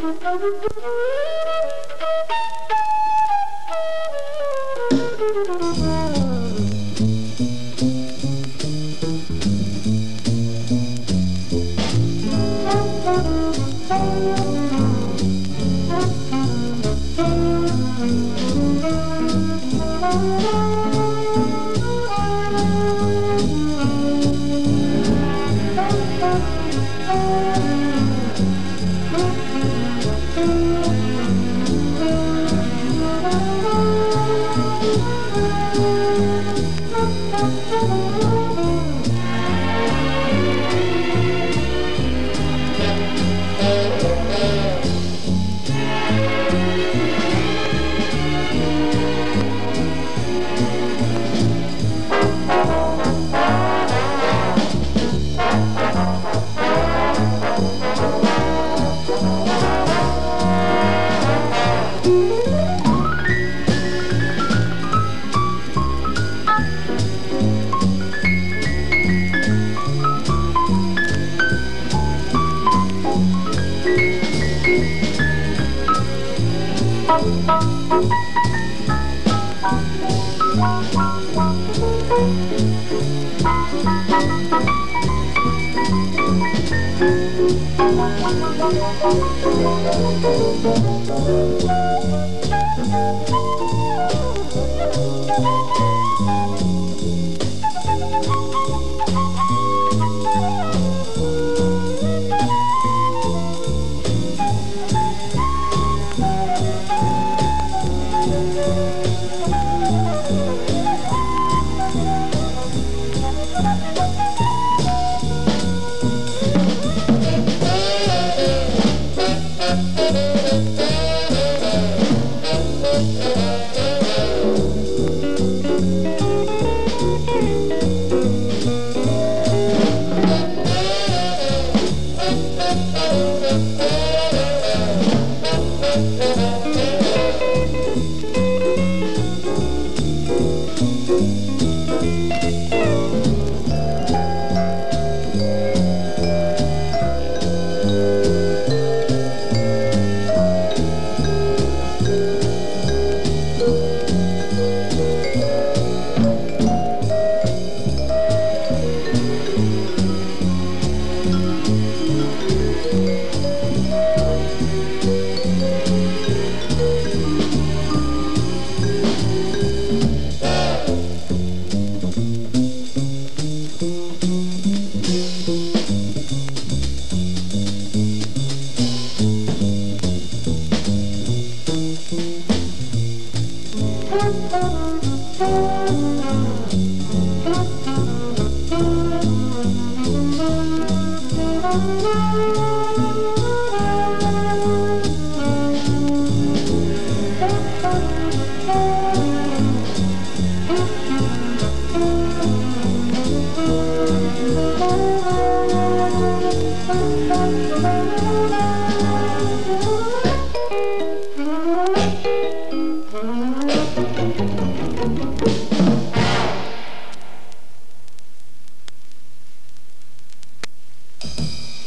Thank you. you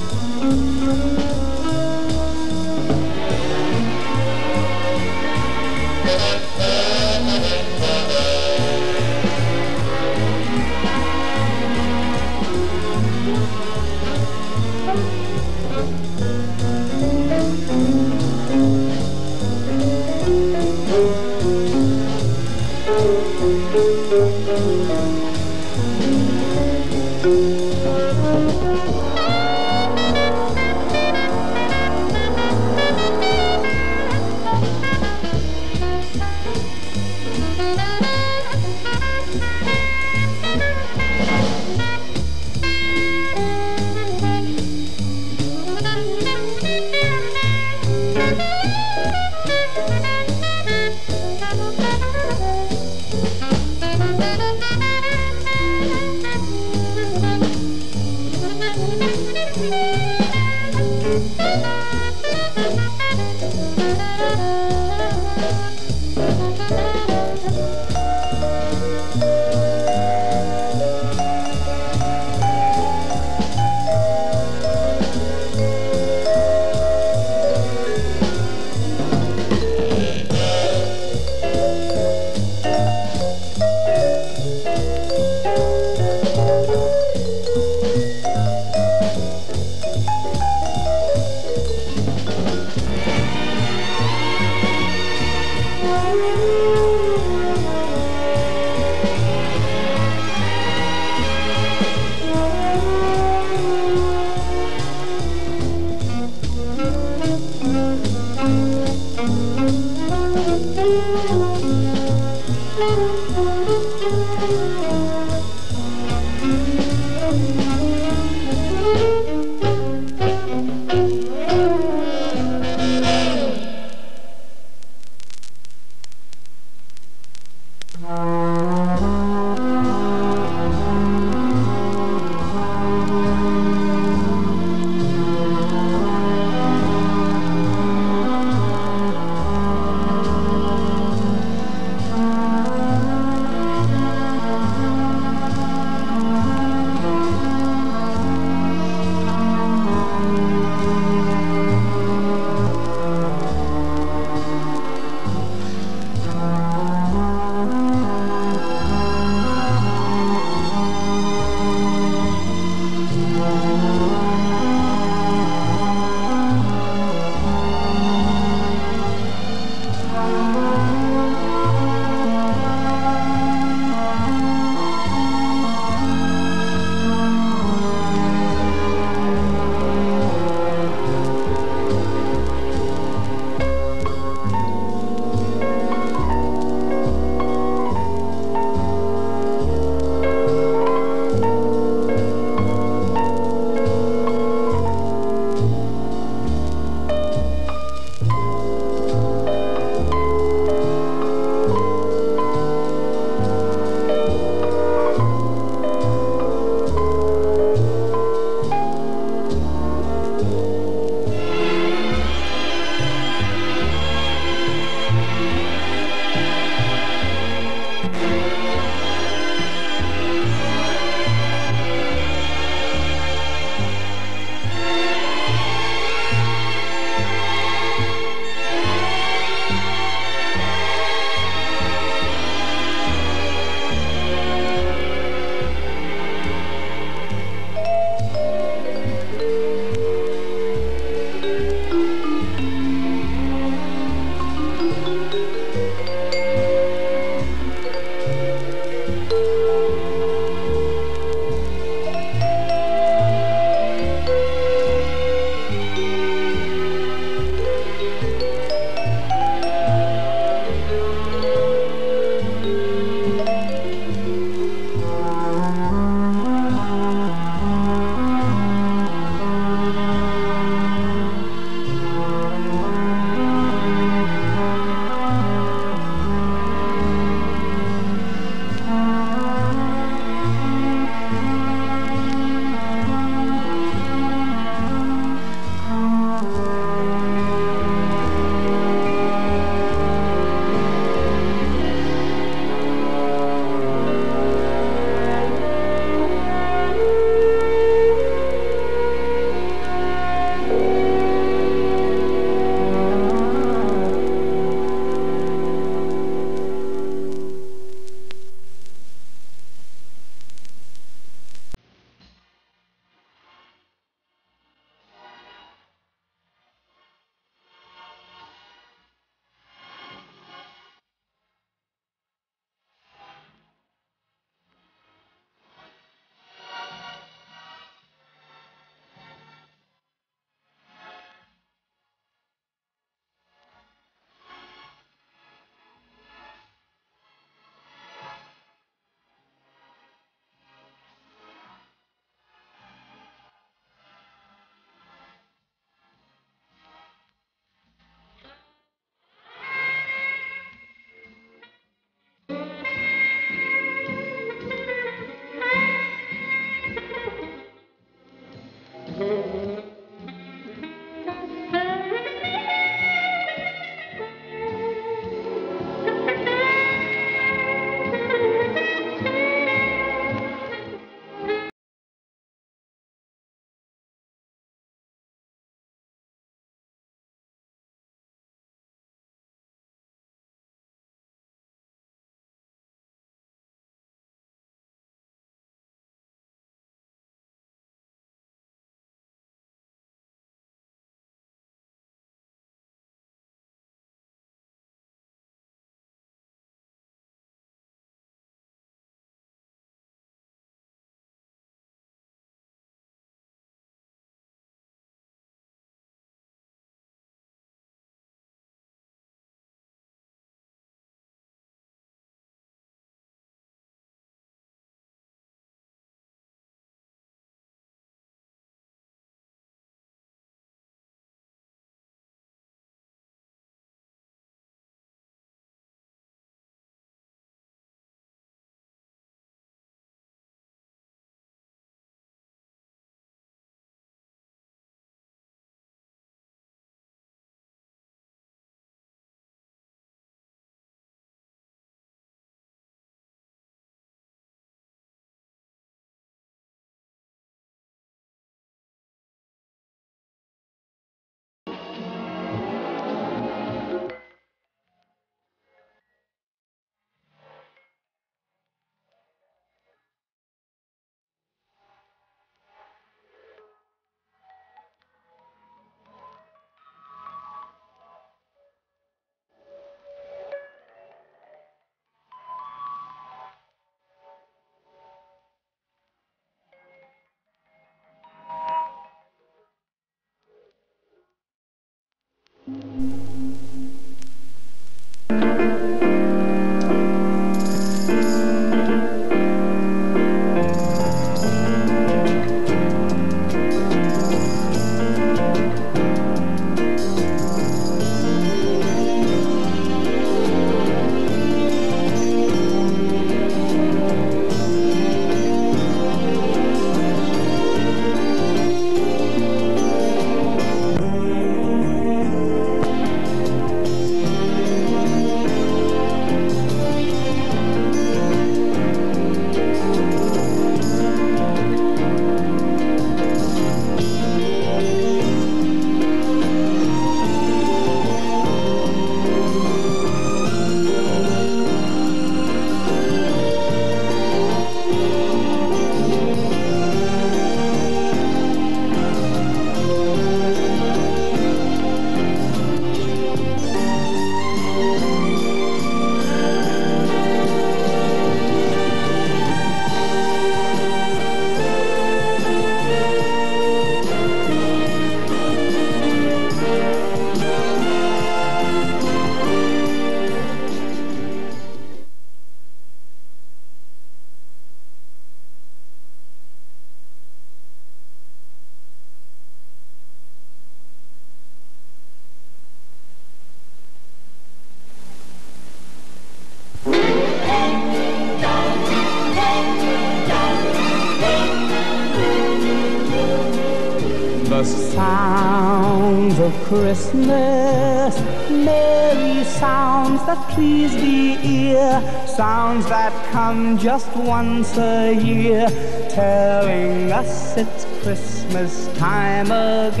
Christmas, merry sounds that please the ear, sounds that come just once a year, telling us it's Christmas time again.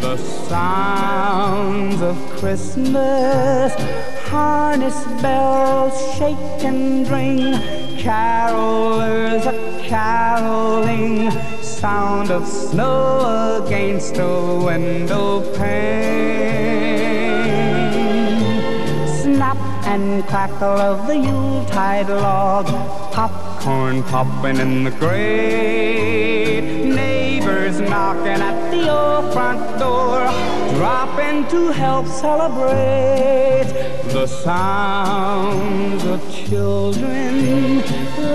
The sounds of Christmas, harness bells shake and ring, carolers a caroling, sound of snow against the window pane. Snap and crackle of the Yuletide log, popcorn popping in the grate, neighbors knocking at the old front door, dropping to help celebrate the sounds of children,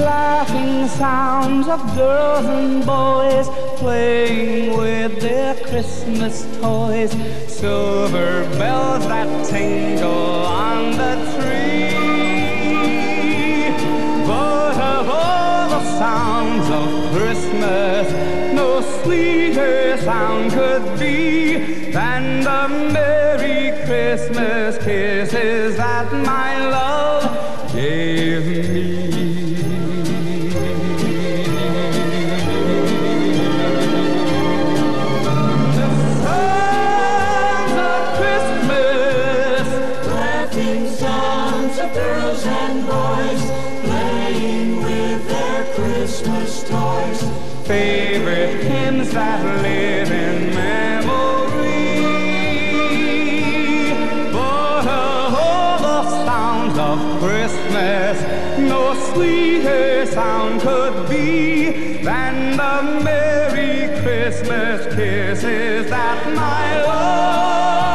laughing sounds of girls and boys playing with their Christmas toys, silver bells that tingle on the tree. But of all the sounds of Christmas, sweeter sound could be than the Merry Christmas kisses that my love gave me. Sound could be. Than the Merry Christmas kisses that my love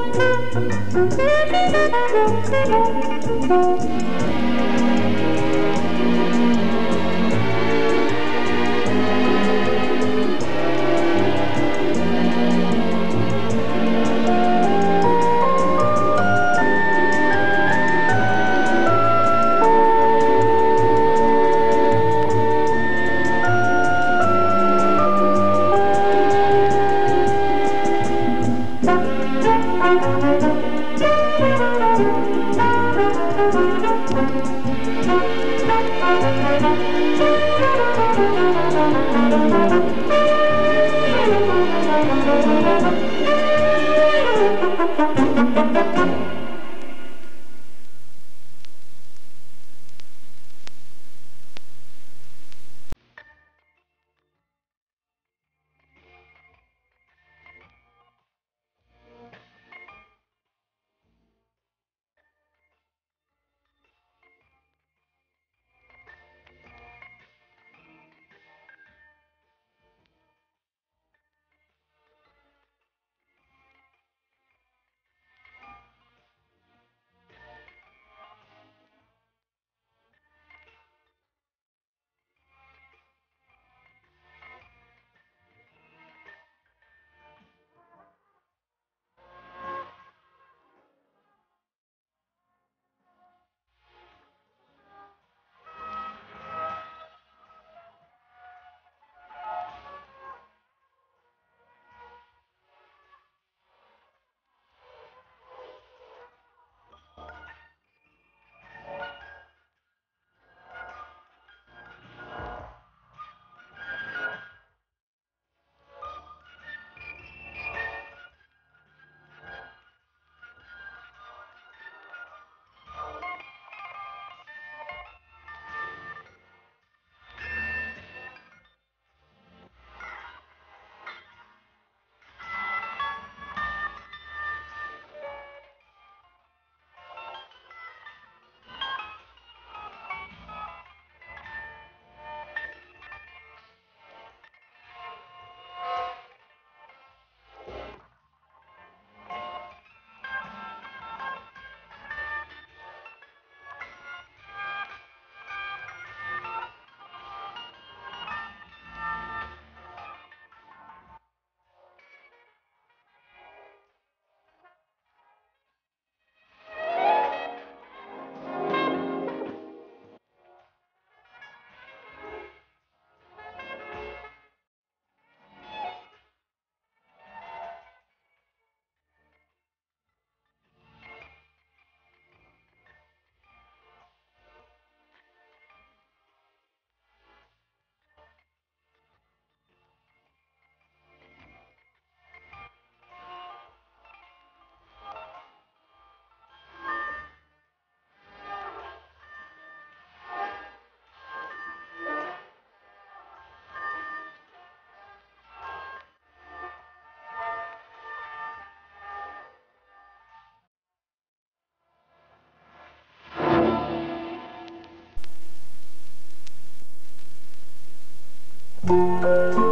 Thank you. Música